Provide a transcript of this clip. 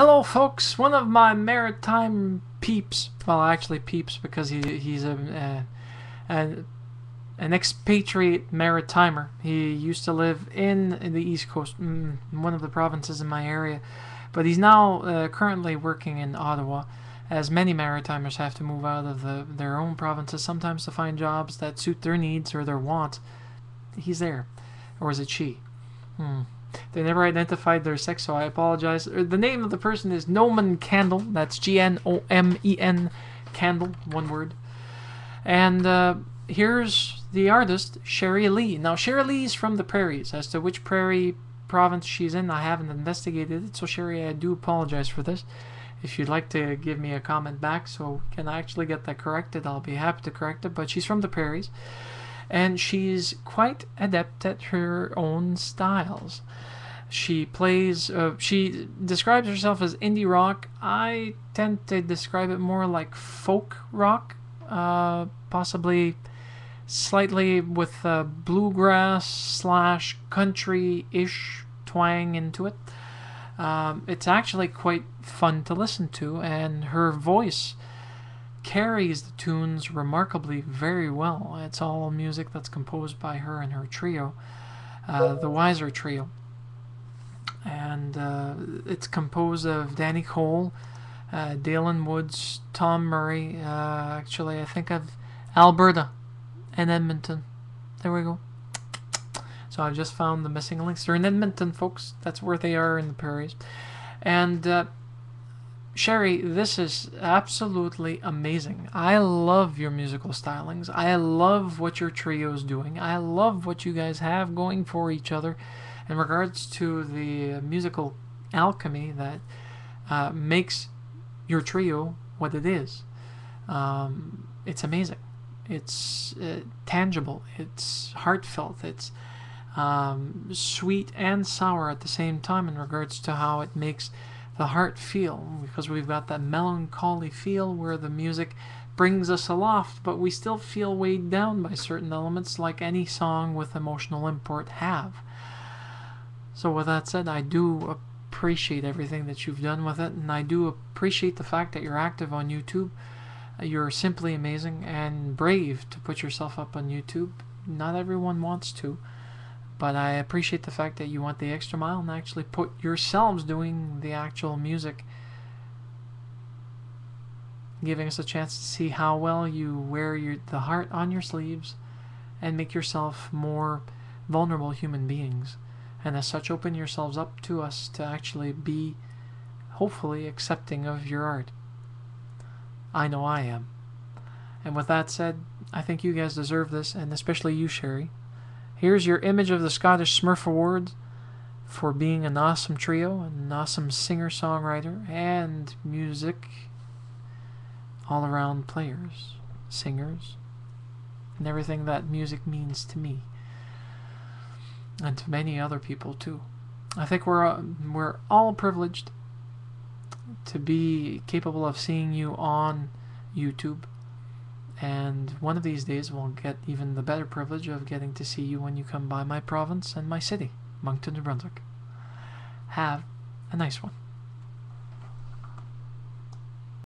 Hello, folks. One of my maritime peeps. Well, actually, peeps because he he's a, uh, an an expatriate maritimer. He used to live in, in the East Coast, mm, one of the provinces in my area, but he's now uh, currently working in Ottawa. As many maritimers have to move out of the, their own provinces sometimes to find jobs that suit their needs or their wants. He's there, or is it she? Hmm. They never identified their sex, so I apologize. Er, The name of the person is Gnomen Candle. That's G N O M E N Candle, one word. And uh, here's the artist, Sherry Lee. Now, Sherry Lee is from the prairies. As to which prairie province she's in, I haven't investigated it. So, Sherry, I do apologize for this. If you'd like to give me a comment back so can actually get that corrected, I'll be happy to correct it. But she's from the prairies. And she's quite adept at her own styles. She plays, uh, she describes herself as indie rock. I tend to describe it more like folk rock, uh, possibly slightly with uh, bluegrass slash country ish twang into it. Um, it's actually quite fun to listen to, and her voice carries the tunes remarkably very well. It's all music that's composed by her and her trio, uh, the Wisor Trio and uh, it's composed of Danny Cole, uh, Daelan Woods, Tom Murray. Uh, actually, I think of Alberta and Edmonton. There we go. So I've just found the missing links. They're in Edmonton, folks. That's where they are in the prairies. And uh, Sherry, this is absolutely amazing. I love your musical stylings. I love what your trio is doing. I love what you guys have going for each other in regards to the musical alchemy that uh, makes your trio what it is. Um, it's amazing. It's uh, tangible. It's heartfelt. It's um, sweet and sour at the same time in regards to how it makes the heart feel. Because we've got that melancholy feel where the music brings us aloft, but we still feel weighed down by certain elements, like any song with emotional import have. So with that said, I do appreciate everything that you've done with it, and I do appreciate the fact that you're active on YouTube. You're simply amazing and brave to put yourself up on YouTube. Not everyone wants to, but I appreciate the fact that you went the extra mile and actually put yourselves doing the actual music, giving us a chance to see how well you wear your the heart on your sleeves and make yourself more vulnerable human beings and as such open yourselves up to us to actually be hopefully accepting of your art. I know I am. And with that said, I think you guys deserve this, and especially you, Sherry. Here's your image of the Scottish Smurf Awards for being an awesome trio, an awesome singer songwriter, and music all around players, singers, and everything that music means to me and to many other people too. I think we're uh, we're all privileged to be capable of seeing you on YouTube, and one of these days we'll get even the better privilege of getting to see you when you come by my province and my city, Moncton, New Brunswick. Have a nice one.